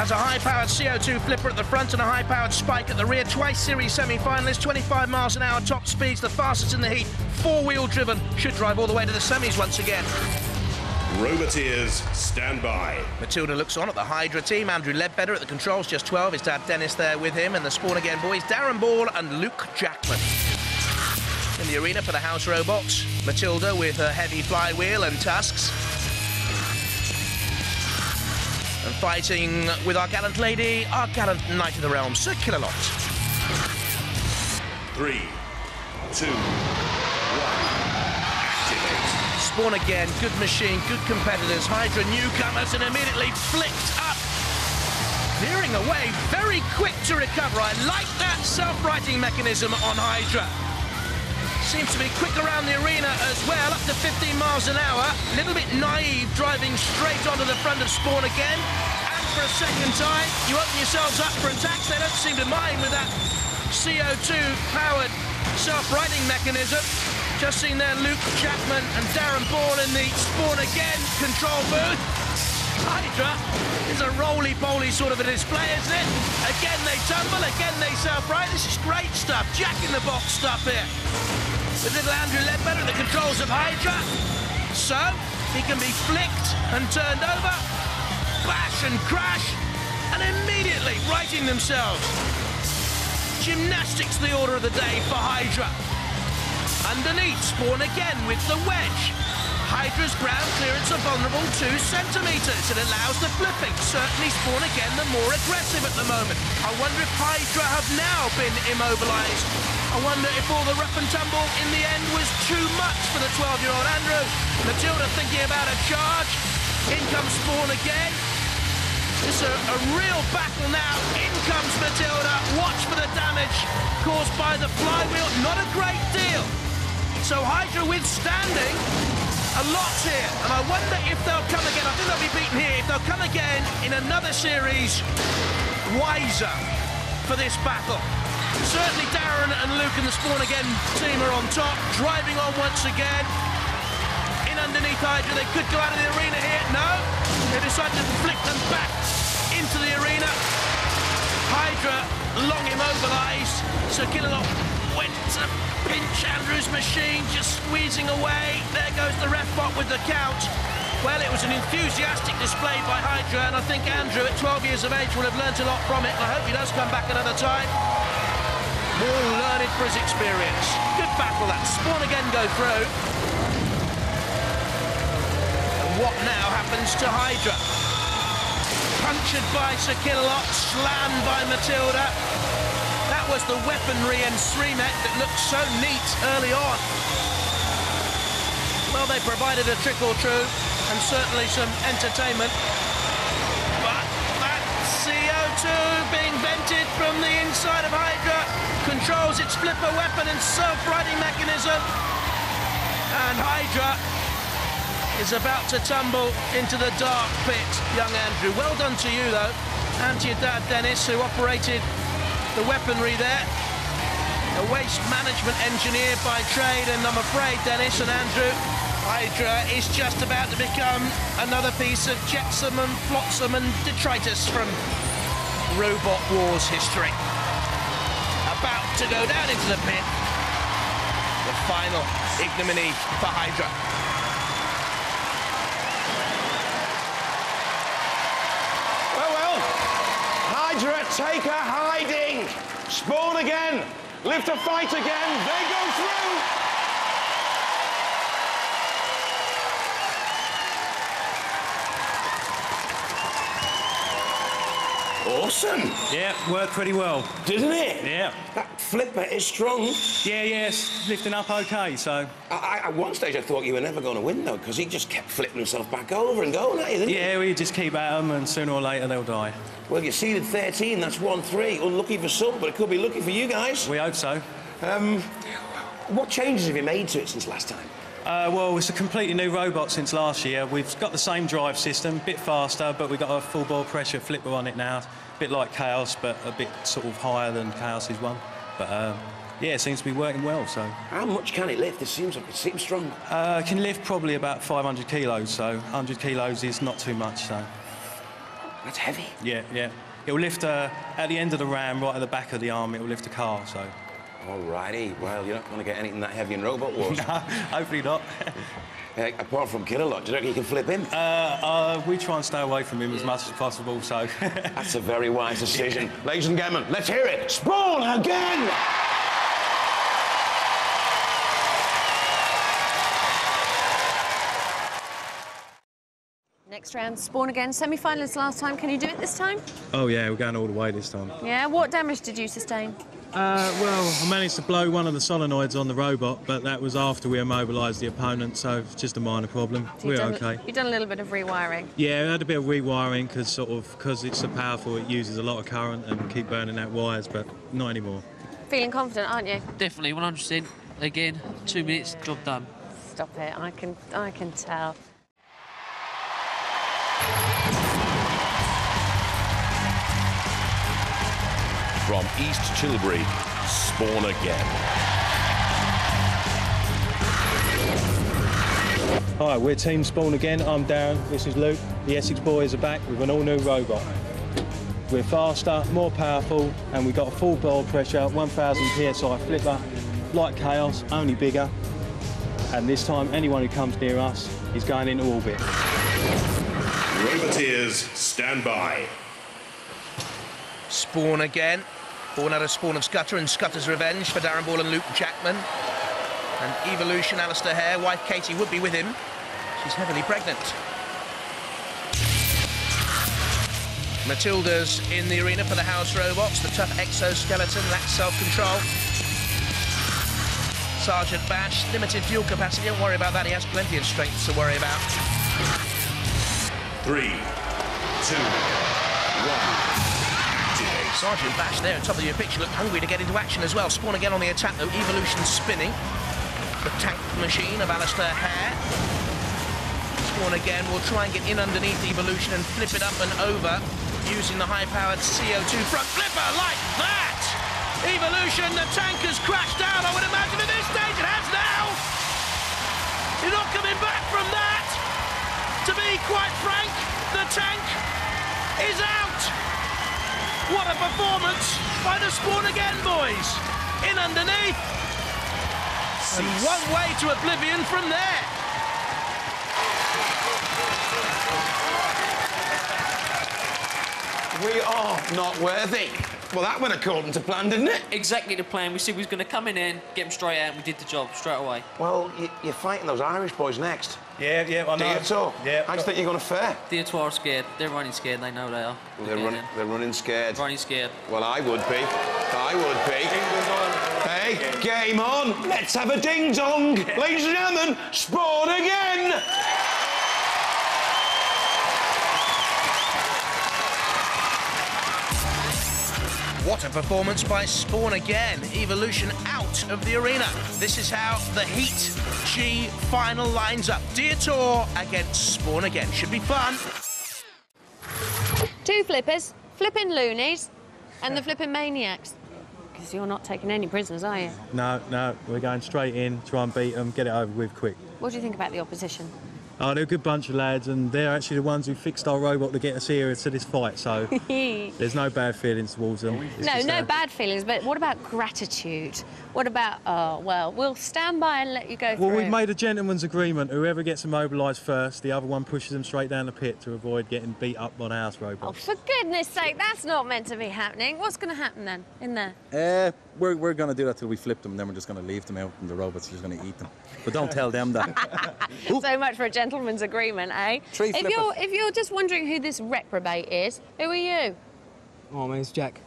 has a high-powered CO2 flipper at the front and a high-powered spike at the rear. Twice series semi-finalists, 25 miles an hour top speeds, the fastest in the heat. Four-wheel driven, should drive all the way to the semis once again. Roboteers, stand by. Matilda looks on at the Hydra team. Andrew Ledbetter at the controls, just 12. His dad Dennis there with him. And the Spawn Again boys, Darren Ball and Luke Jackman. In the arena for the House Robots, Matilda with her heavy flywheel and tusks. And fighting with our gallant lady, our gallant knight of the realm, Sir Killalot. Three, two, one. Activate. Spawn again, good machine, good competitors, Hydra newcomers, and immediately flicked up. Veering away, very quick to recover. I like that self-righting mechanism on Hydra. Seems to be quick around the arena as well, up to 15 miles an hour. A little bit naive driving straight onto the front of Spawn again. And for a second time, you open yourselves up for attacks. They don't seem to mind with that CO2-powered self-righting mechanism. Just seen there Luke Jackman and Darren Ball in the Spawn Again control booth. Hydra is a roly-poly sort of a display, isn't it? Again they tumble, again they self-right. This is great stuff, jack-in-the-box stuff here. With little Andrew Ledbetter at the controls of Hydra. So, he can be flicked and turned over, bash and crash, and immediately righting themselves. Gymnastics the order of the day for Hydra. Underneath, Spawn again with the wedge. Hydra's ground clearance are vulnerable two centimetres. It allows the flipping. Certainly Spawn again the more aggressive at the moment. I wonder if Hydra have now been immobilised. I wonder if all the rough and tumble in the end was too much for the 12-year-old Andrew. Matilda thinking about a charge. In comes Spawn again. It's a, a real battle now. In comes Matilda. Watch for the damage caused by the flywheel. Not a great deal. So Hydra withstanding a lot here. And I wonder if they'll come again. I think they'll be beaten here. If they'll come again in another series, wiser for this battle. Certainly Darren and Luke and the Spawn Again team are on top, driving on once again. In underneath Hydra, they could go out of the arena here. No, they decided to flick them back into the arena. Hydra long immobilised. so Killalot went to pinch Andrew's machine, just squeezing away. There goes the ref bot with the count. Well, it was an enthusiastic display by Hydra, and I think Andrew, at 12 years of age, will have learnt a lot from it, and I hope he does come back another time. More learned for his experience. Good battle, that. Spawn again go through. And what now happens to Hydra? Punctured by Sir Killalot, slammed by Matilda. That was the weaponry and Sremet that looked so neat early on. Well, they provided a trick or two and certainly some entertainment. But that CO2 being vented from the inside of Hydra controls its flipper weapon and self-righting mechanism. And Hydra is about to tumble into the dark pit, young Andrew. Well done to you, though, and to your dad, Dennis, who operated the weaponry there. A waste management engineer by trade, and I'm afraid, Dennis and Andrew, Hydra is just about to become another piece of jetsam and flotsam and detritus from Robot Wars history. To go down into the pit. The final ignominy for Hydra. Well, well. Hydra, take a hiding. Spawn again. Live to fight again. They go through. Awesome, Yeah, worked pretty well. didn't it? Yeah. That flipper is strong. Yeah, yeah, it's lifting up okay, so. I, I, at one stage, I thought you were never going to win, though, because he just kept flipping himself back over and going at you, didn't Yeah, we just keep at them and sooner or later they'll die. Well, you're seeded 13, that's 1-3. Unlucky for some, but it could be lucky for you guys. We hope so. Um, what changes have you made to it since last time? Uh, well, it's a completely new robot since last year. We've got the same drive system, a bit faster, but we've got a full ball pressure flipper on it now. A bit like Chaos, but a bit sort of higher than Chaos's one. But um, yeah, it seems to be working well. So How much can it lift? It seems it seems strong. uh, can lift probably about 500 kilos. So 100 kilos is not too much. So That's heavy. yeah, yeah. It will lift uh, at the end of the ram, right at the back of the arm. It will lift a car. So Alrighty. Well, you're not going to get anything that heavy in Robot Wars. no, hopefully not. Uh, apart from Killalot, do you reckon you can flip him? uh, uh, we try and stay away from him as much as possible. So That's a very wise decision. Ladies and gentlemen, let's hear it. Spawn again! Next round, Spawn again. Semi-finalists last time. Can you do it this time? oh yeah, we're going all the way this time. Yeah. What damage did you sustain? Uh, well, I managed to blow one of the solenoids on the robot, but that was after we immobilised the opponent, so it's just a minor problem. So We're done, okay. You've done a little bit of rewiring. Yeah, I had a bit of rewiring because sort of because it's so powerful, it uses a lot of current and keep burning out wires, but not anymore. Feeling confident, aren't you? Definitely, 100%. Again, two minutes, job done. Stop it. I can. I can tell. From East Tilbury, Spawn Again. Hi, we're Team Spawn again. I'm Darren. This is Luke. The Essex boys are back with an all-new robot. We're faster, more powerful, and we've got a full ball pressure, 1,000 psi flipper, like Chaos, only bigger. And this time, anyone who comes near us is going into orbit. Roboteers, stand by. Spawn again. Born out of Spawn of Scutter and Scutter's Revenge for Darren Ball and Luke Jackman. And Evolution, Alistair Hare. Wife Katie would be with him. She's heavily pregnant. Matilda's in the arena for the house robots. The tough exoskeleton lacks self-control. Sergeant Bash, limited fuel capacity. Don't worry about that. He has plenty of strength to worry about. Three, two, one. Sergeant Bash there at top of your picture looked hungry to get into action as well. Spawn again on the attack though. Evolution spinning. The tank machine of Alistair Hare. Spawn again will try and get in underneath Evolution and flip it up and over using the high-powered CO2 front flipper like that. Evolution, the tank has crashed down. I would imagine at this stage it has now. You're not coming back from that. To be quite frank, the tank is out. What a performance by the Spawn Again boys. In underneath. And one way to oblivion from there. We are not worthy. Well, that went according to plan, didn't it? Exactly the plan. We said we was going to come in, in, get them straight out, and we did the job straight away. Well, you, you're fighting those Irish boys next. Yeah, yeah, I Do you so? Yeah. How do you think you're going to fare? Diotoir are scared. They're running scared. They know they are. They're, Yeah, run, they're running scared. Running scared. Well, I would be. I would be. Hey, game on. Let's have a ding dong. Ladies and gentlemen, spawn again. What a performance by Spawn again. Evolution out of the arena. This is how the Heat G final lines up. Diotoir against Spawn again. Should be fun. Two flippers, flipping loonies, and the flipping maniacs. Because you're not taking any prisoners, are you? No, no, we're going straight in, try and beat them, get it over with quick. What do you think about the opposition? Oh, they're a good bunch of lads, and they're actually the ones who fixed our robot to get us here to this fight. So there's no bad feelings towards them. It's just, no uh, bad feelings, but what about gratitude? What about, oh, well, we'll stand by and let you go Well, through. we've made a gentleman's agreement. Whoever gets immobilised first, the other one pushes them straight down the pit to avoid getting beat up by the house Oh, robot. for goodness sake, that's not meant to be happening. What's going to happen then, in there? Uh, we're, we're going to do that till we flip them, and then we're just going to leave them out, and the robots are just going to eat them. But don't tell them that. So much for a gentleman's agreement, eh? Three if you're if you're just wondering who this reprobate is, who are you? Oh, my name's Jack.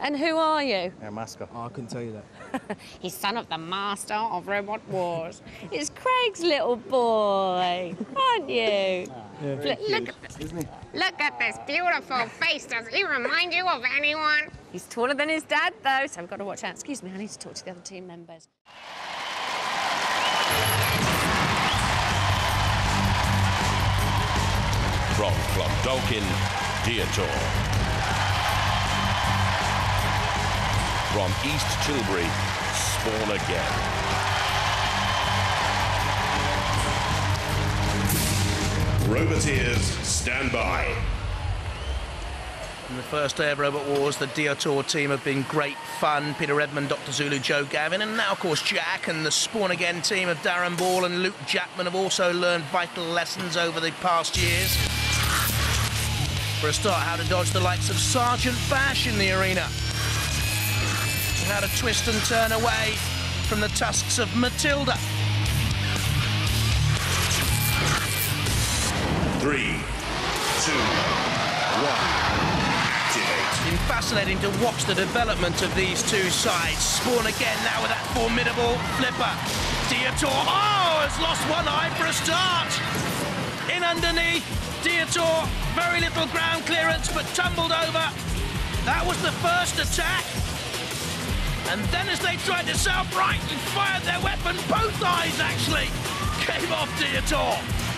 And who are you? Our mascot. Oh, I couldn't tell you that. He's son of the master of robot wars. It's Craig's little boy, aren't you? Look, look at this. Look at this beautiful face. Does he remind you of anyone? He's taller than his dad, though, so we've got to watch out. Excuse me, I need to talk to the other team members. From Clondalkin, Diotoir. From East Tilbury, Spawn again. Roboteers, stand by. In the first day of Robot Wars, the Diotoir team have been great fun. Peter Redmond, Dr. Zulu, Joe Gavin, and now, of course, Jack and the Spawn Again team of Darren Ball and Luke Jackman have also learned vital lessons over the past years. For a start, how to dodge the likes of Sergeant Bash in the arena. And How to twist and turn away from the tusks of Matilda. Three, two, one. Activate. It's been fascinating to watch the development of these two sides. Spawn again now with that formidable flipper. Diotoir, oh, has lost one eye for a start. In underneath, Diotoir, very little ground clearance, but tumbled over. That was the first attack. And then as they tried to self-right fired their weapon, both eyes actually came off Diotoir.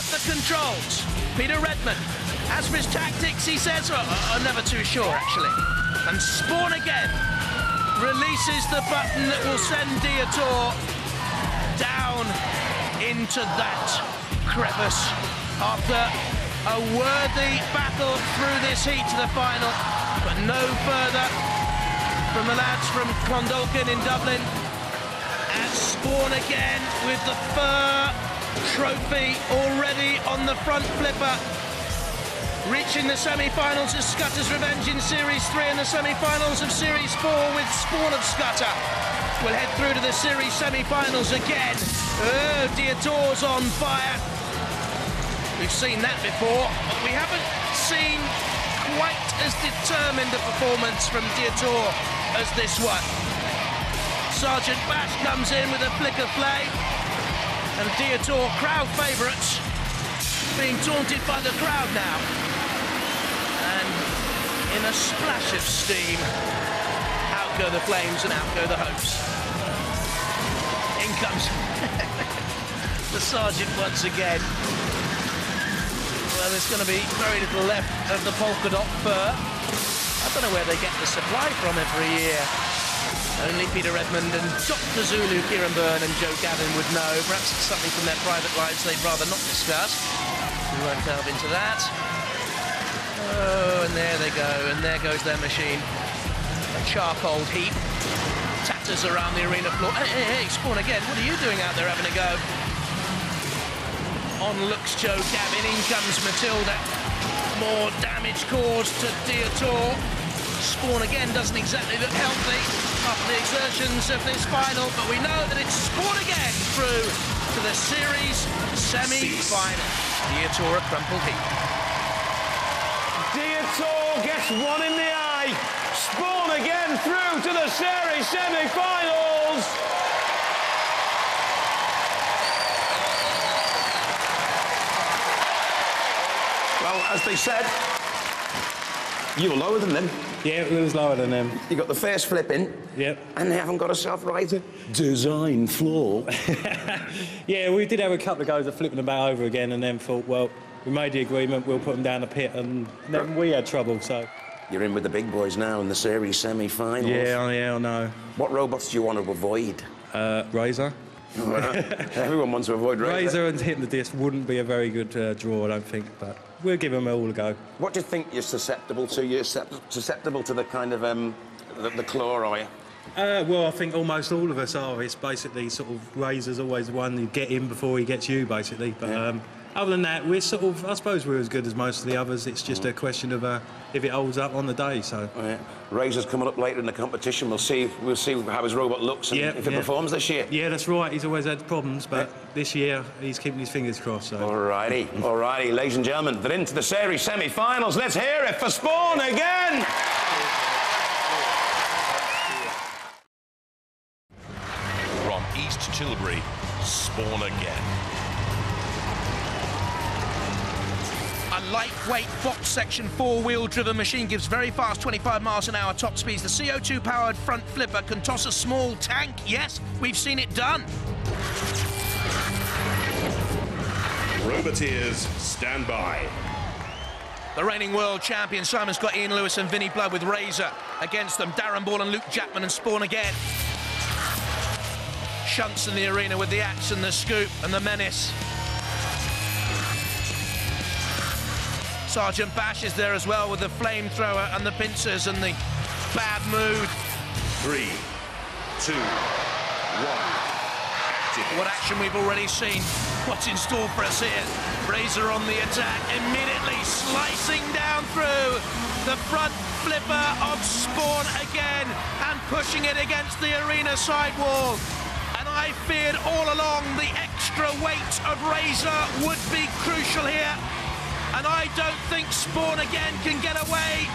At the controls, Peter Redmond. As for his tactics, he says, oh, I'm never too sure, actually. And Spawn again releases the button that will send Diotoir down into that crevice after a worthy battle through this heat to the final, but no further from the lads from Clondalkin in Dublin. And Spawn again with the fur trophy already on the front flipper. Reaching the semi-finals of Scutter's Revenge in Series 3 and the semi-finals of Series 4 with Spawn of Scutter. We'll head through to the Series semi-finals again. Oh, Diotoir's on fire. We've seen that before, but we haven't seen quite as determined a performance from Dietor as this one. Sergeant Bash comes in with a flick of flame and Diotoir crowd favourites being taunted by the crowd now. And in a splash of steam, out go the flames and out go the hopes. In comes the sergeant once again. Well, there's going to be very little left of the polka dot fur. I don't know where they get the supply from every year. Only Peter Redmond and Dr. Zulu, Kieran Byrne and Joe Gavin would know. Perhaps it's something from their private lives they'd rather not discuss. We won't delve into that. Oh, and there they go, and there goes their machine. A charcoal heap. Tatters around the arena floor. Hey, hey, hey, Spawn again. What are you doing out there having a go? On looks Joe Gavin. In comes Matilda. More damage caused to Diotoir. Spawn again doesn't exactly look healthy after the exertions of this final, but we know that it's Spawn again through to the series semi-final. Diotoir a crumpled heap. Diotoir gets one in the eye. Spawn again through to the series semi-finals. Well, as they said, you were lower than them. Yeah, it was lower than them. You got the first flip in, Yep. and they haven't got a self-righter design flaw. Yeah, we did have a couple of goes of flipping them back over again and then thought, well, we made the agreement, we'll put them down the pit, and then we had trouble, so. You're in with the big boys now in the series semi-finals. Yeah, yeah, I know. What robots do you want to avoid? Uh, Razer. Everyone wants to avoid Razer. Razer and Hypno-Disc wouldn't be a very good uh, draw, I don't think, but we'll give them all a go. What do you think you're susceptible to? You're susceptible to the kind of um, the, the claw, are you? Uh, well, I think almost all of us are. It's basically sort of Razer's always the one you get in before he gets you, basically. But Yeah. um, other than that, we're sort of, I suppose we're as good as most of the others. It's just Mm. a question of uh, if it holds up on the day. So. Oh, yeah. Razer's coming up later in the competition. We'll see. We'll see how his robot looks and Yeah, if it yeah. performs this year. Yeah, that's right. He's always had problems, but this year he's keeping his fingers crossed. So. Alrighty, alrighty, ladies and gentlemen, they're into the series semi-finals. Let's hear it for Spawn again. From East Tilbury, Spawn again. Lightweight Fox Section 4-wheel driven machine gives very fast 25 miles an hour top speeds. The CO2 powered front flipper can toss a small tank. Yes, we've seen it done. Roboteers, stand by. The reigning world champion Simon Scott, Ian Lewis and Vinnie Blood with Razer against them. Darren Ball and Luke Jackman and Spawn again. Shunt's in the arena with the axe and the scoop and the menace. Sergeant Bash is there as well with the flamethrower and the pincers and the bad mood. Three, two, one. Activate. What action we've already seen. What's in store for us here? Razer on the attack, immediately slicing down through the front flipper of Spawn again and pushing it against the arena sidewall. And I feared all along the extra weight of Razer would be crucial here. And I don't think Spawn again can get away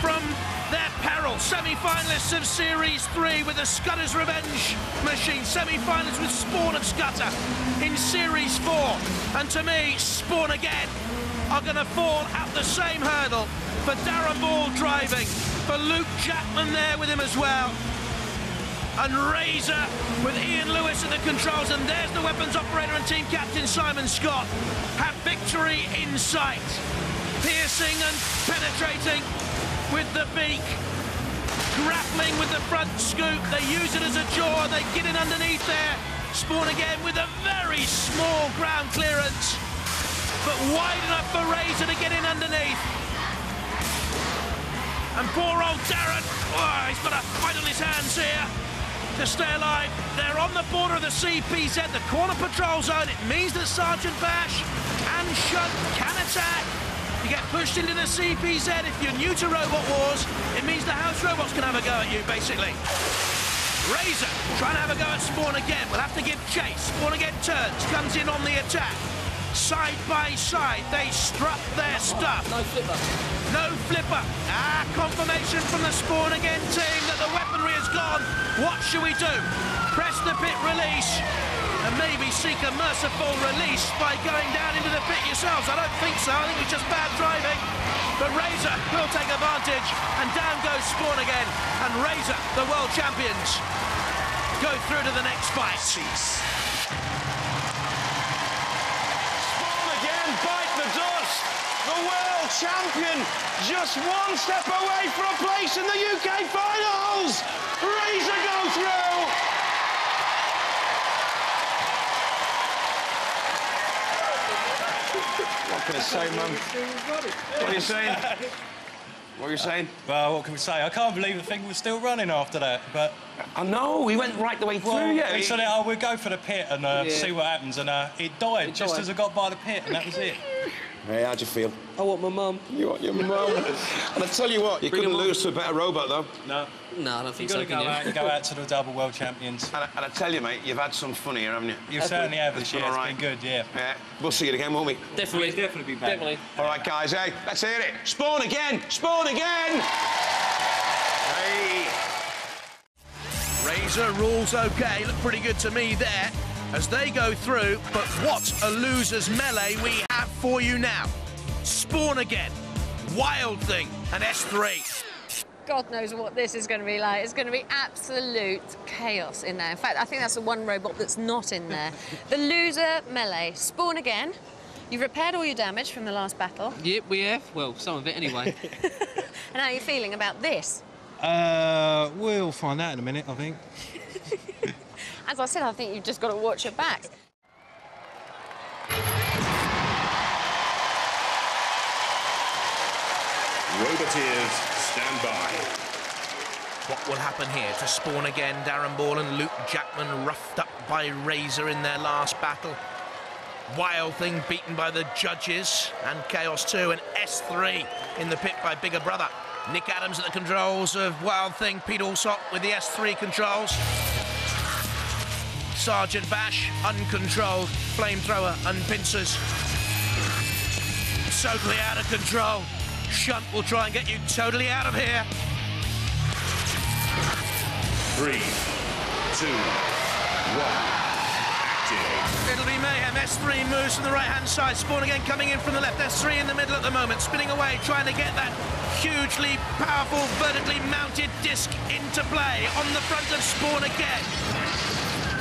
from their peril. Semi-finalists of Series 3 with the Scutter's Revenge machine. Semi-finalists with Spawn and Scutter in Series 4. And to me, Spawn again are going to fall at the same hurdle for Darren Ball driving, for Luke Jackman there with him as well. And Razer with Ian Lewis at the controls, and there's the weapons operator and team captain Simon Scott. Have victory in sight. Piercing and penetrating with the beak. Grappling with the front scoop. They use it as a jaw. They get in underneath there. Spawn again with a very small ground clearance. But wide enough for Razer to get in underneath. And poor old Darren, oh, he's got a fight on his hands here to stay alive. They're on the border of the CPZ, the corner patrol zone. It means that Sergeant Bash and Shunt can attack. You get pushed into the CPZ. If you're new to Robot Wars, it means the house robots can have a go at you, basically. Razer trying to have a go at Spawn again. We'll have to give chase. Spawn again turns, comes in on the attack. Side by side, they strut their stuff. No flipper. No flipper. Ah, confirmation from the Spawn again team that the weaponry is gone. What should we do? Press the pit release and maybe seek a merciful release by going down into the pit yourselves. I don't think so. I think it's just bad driving. But Razer will take advantage and down goes Spawn again. And Razer, the world champions, go through to the next fight. Cease. Spawn again, bite the dust. The world champion, just one step away from a place in the UK finals. Razer go through. What can I say, Mum? What are you saying? What are you saying? Well, what can we say? I can't believe the thing was still running after that. But I know, we went right the way through, well, yeah. we said, oh, we'll go for the pit and uh, Yeah. see what happens. And uh, it died just as I got by the pit, and that was it. Hey, how'd you feel? I want my mum. You want your mum? and I tell you what, you Bring couldn't lose to a better robot, though. No, No, I don't you think got so. to go can you? out. You go out to the double world champions. And I, and I tell you, mate, you've had some fun here, haven't you? You certainly have this It's year. been It's all right. been good, yeah. Yeah, we'll see you again, won't we? Definitely. We'll definitely be back. Definitely. All right, guys, hey, let's hear it. Spawn again! Spawn again! Hey! Razer rules okay. Look pretty good to me there as they go through. But what a loser's melee we have for you now. Spawn again, Wild Thing, and S3. God knows what this is going to be like. It's going to be absolute chaos in there. In fact, I think that's the one robot that's not in there. the loser melee. Spawn again. You've repaired all your damage from the last battle. Yep, we have. Well, some of it anyway. And how are you feeling about this? Uh, we'll find out in a minute, I think. As I said, I think you've just got to watch your backs. Roboteers, stand by. What will happen here to spawn again? Darren Ball and Luke Jackman roughed up by Razer in their last battle. Wild Thing beaten by the judges and Chaos 2 and S3 in the pit by Bigger Brother. Nick Adams at the controls of Wild Thing, Pete Alsop with the S3 controls. Sergeant Bash, uncontrolled, flamethrower and pincers. Totally out of control. Shunt will try and get you totally out of here. Three, two, one. It'll be mayhem. S3 moves from the right-hand side. Spawn again coming in from the left. S3 in the middle at the moment, spinning away, trying to get that hugely powerful, vertically mounted disc into play on the front of Spawn again.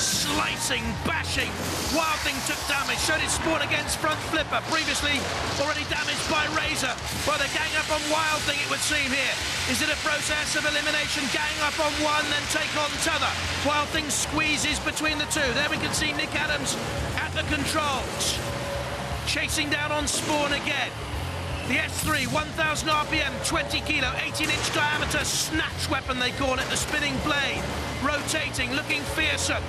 Slicing bashing. Wild Thing took damage, so did Spawn against front flipper, previously already damaged by Razer. Well, they're gang up on Wild Thing, it would seem here. Is it a process of elimination, gang up on one, then take on t'other? Wild Thing squeezes between the two. There we can see Nick Adams at the controls. Chasing down on Spawn again. The S3, 1,000 RPM, 20 kilo, 18-inch diameter snatch weapon, they call it, the spinning blade. Rotating, looking fearsome.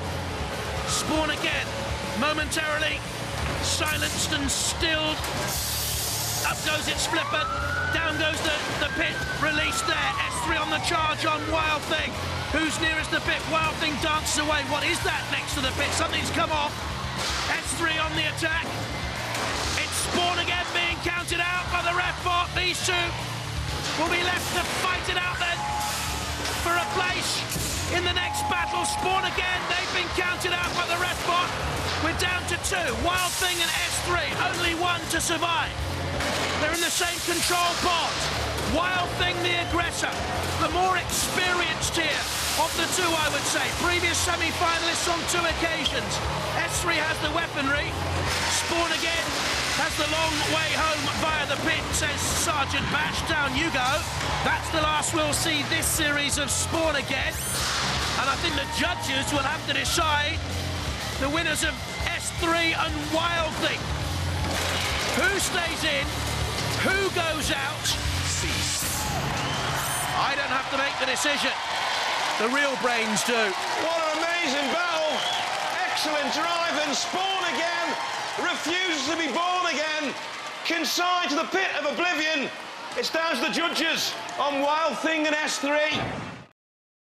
Spawn again, momentarily silenced and stilled. Up goes its flipper, down goes the, the pit, released there. S3 on the charge on Wild Thing. Who's nearest the pit? Wild Thing dances away. What is that next to the pit? Something's come off. S3 on the attack. It's Spawn again being counted out by the ref bot. These two will be left to fight it out then for a place in the next battle. Spawn again, they've been counted out by the ref bot. We're down to two. Wild Thing and S3, only one to survive. They're in the same control pod. Wild Thing, the aggressor, the more experienced here of the two, I would say. Previous semi-finalists on two occasions. S3 has the weaponry. Spawn again has the long way home via the pit, says Sergeant Bash. Down you go. That's the last we'll see this series of Spawn again. Think the judges will have to decide the winners of S3 and Wild Thing. Who stays in? Who goes out? I don't have to make the decision. The real brains do. What an amazing battle. Excellent drive and Spawn again. Refuses to be born again. Consigned to the pit of oblivion. It's down to the judges on Wild Thing and S3.